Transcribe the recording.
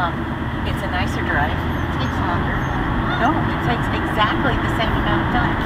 Um, it's a nicer drive. It Takes longer. No, it takes exactly the same amount of time.